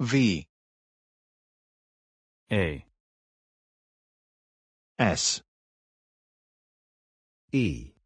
V. A. S. E.